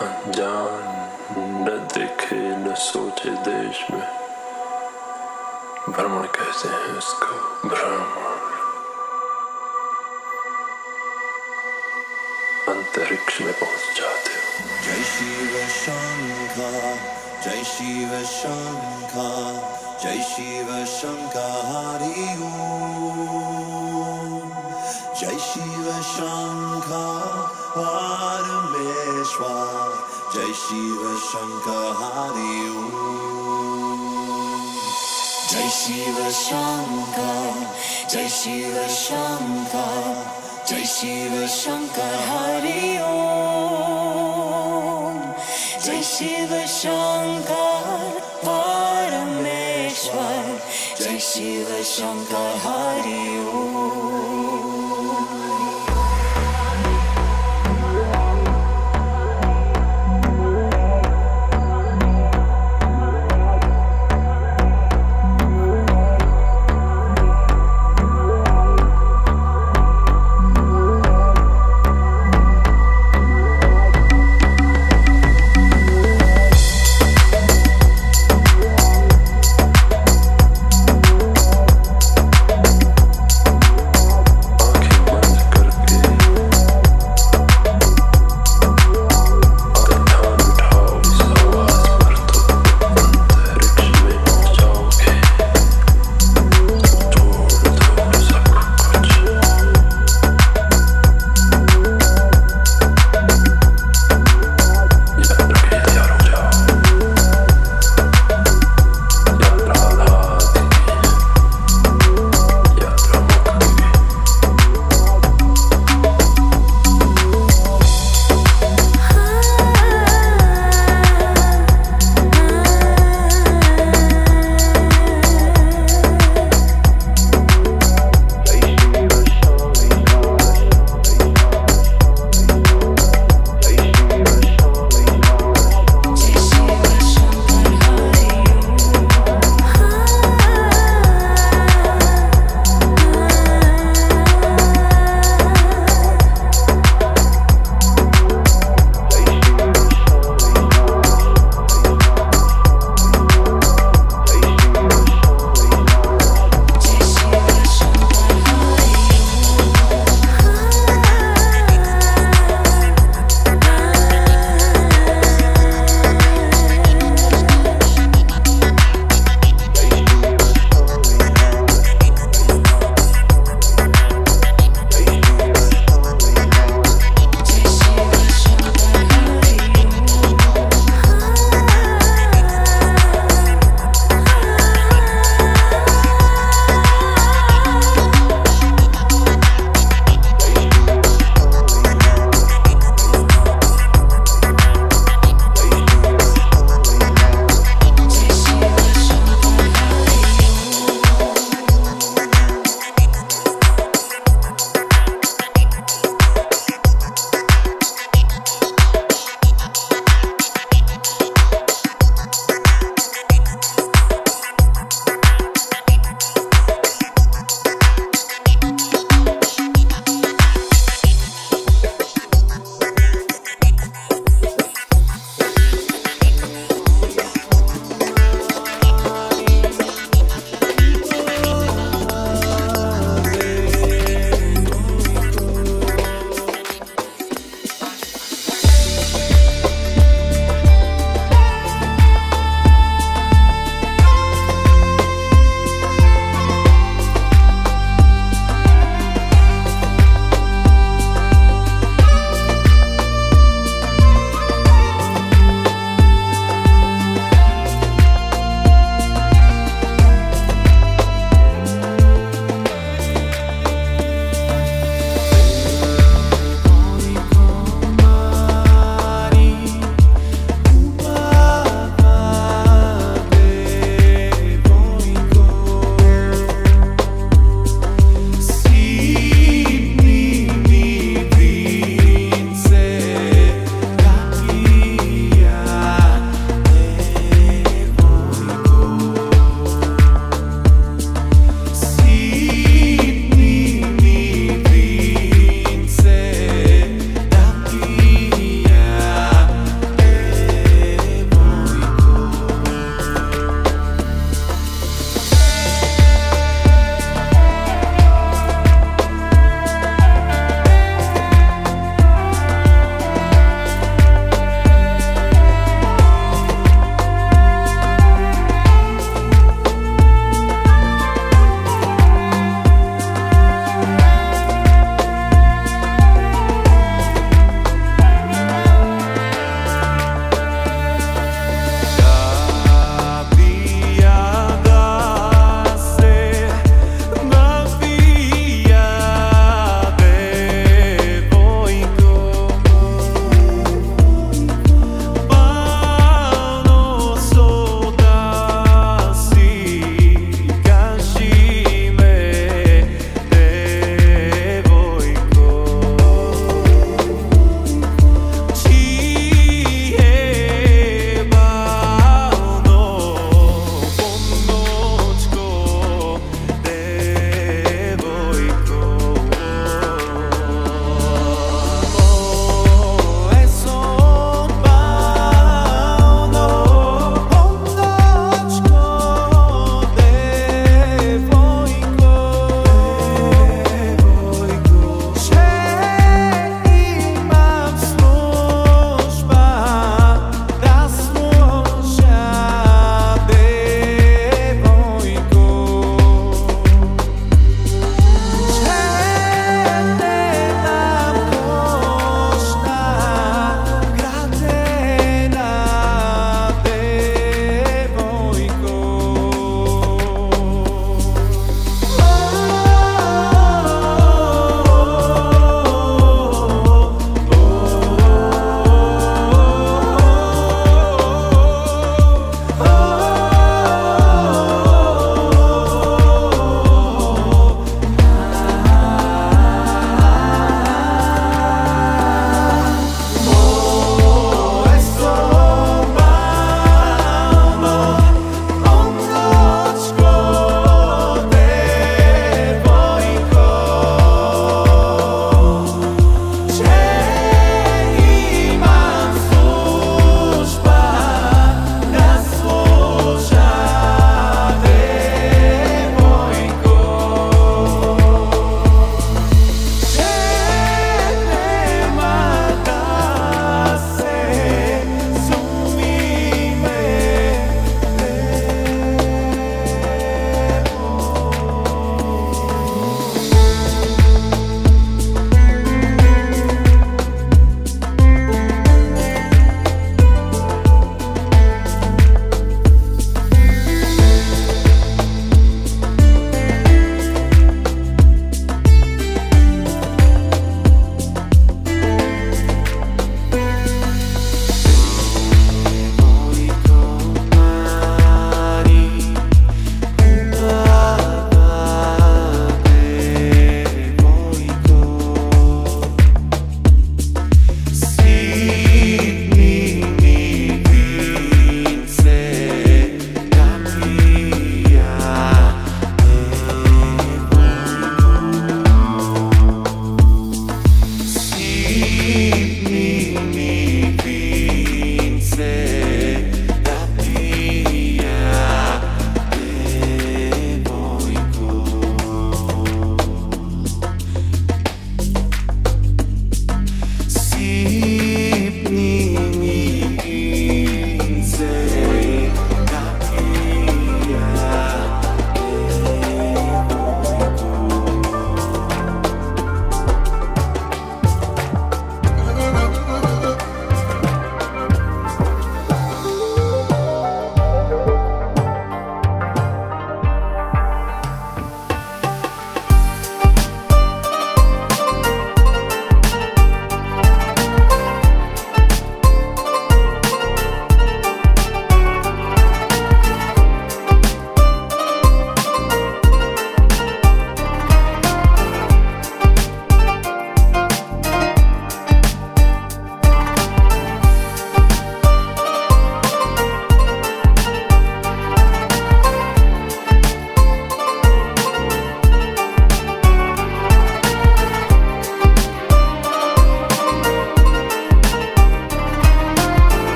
अनजान न देखे, न सोचे देश में। भ्रमण कहते हैं उसको भ्रमण अंतरिक्ष में पहुँच जाते हो। जय शिव शंकर जय शिव शंकर जय शिव शंकर हरि जय शिव शंकर परमेश्वर Jai Shiva Shankar Hari Om. Jai Shiva Shankar Jai Shiva Shankar Jai Shiva Shankar Hari Om. Jai Shiva Shankar Parameshwar Jai Shiva Shankar Hari Om.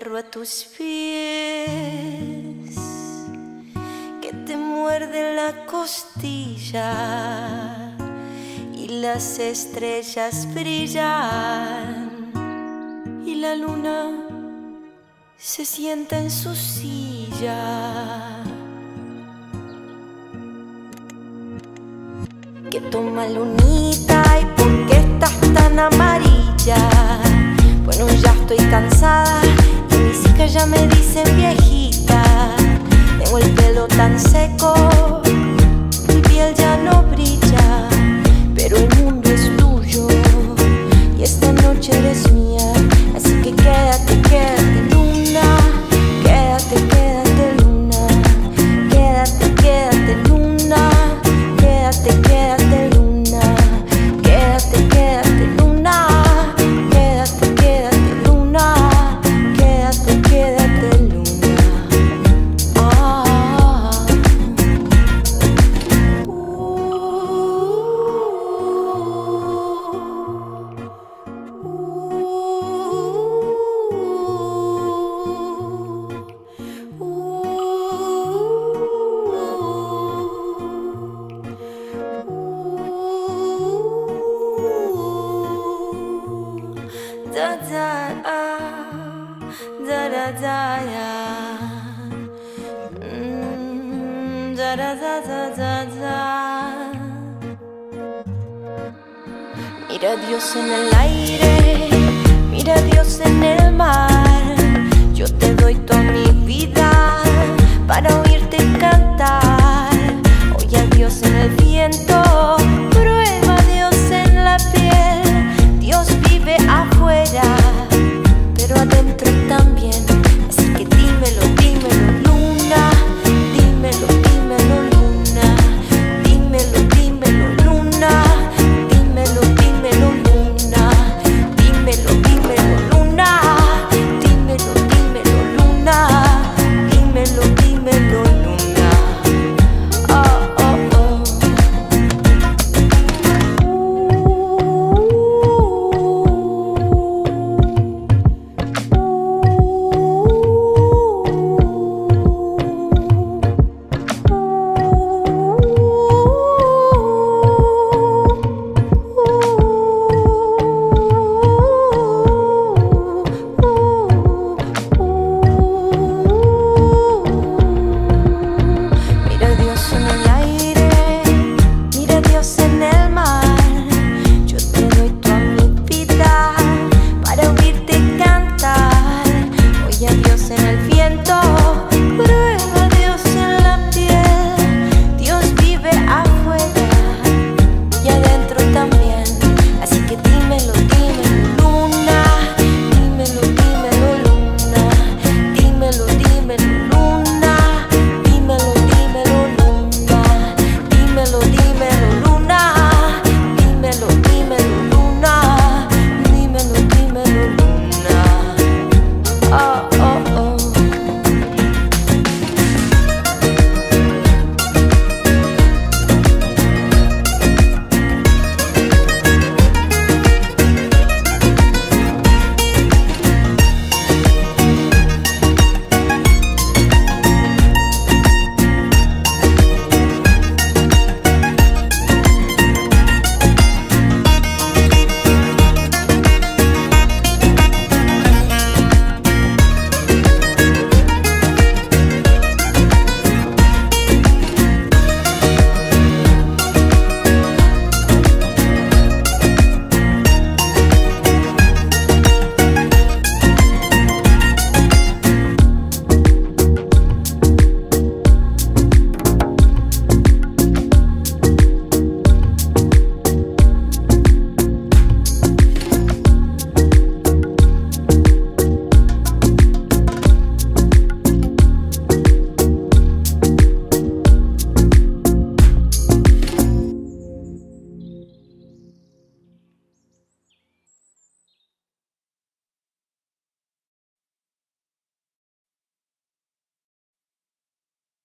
Perro a tus pies que te muerde la costilla y las estrellas brillan y la luna se sienta en su silla. Que toma lunita y por qué estás tan amarilla. Bueno, ya estoy cansada mis hijas ya me dicen viejita. Tengo el pelo tan seco, mi piel ya no brilla, pero el mundo es tuyo y esta noche eres mía. Así que quédate, quédate,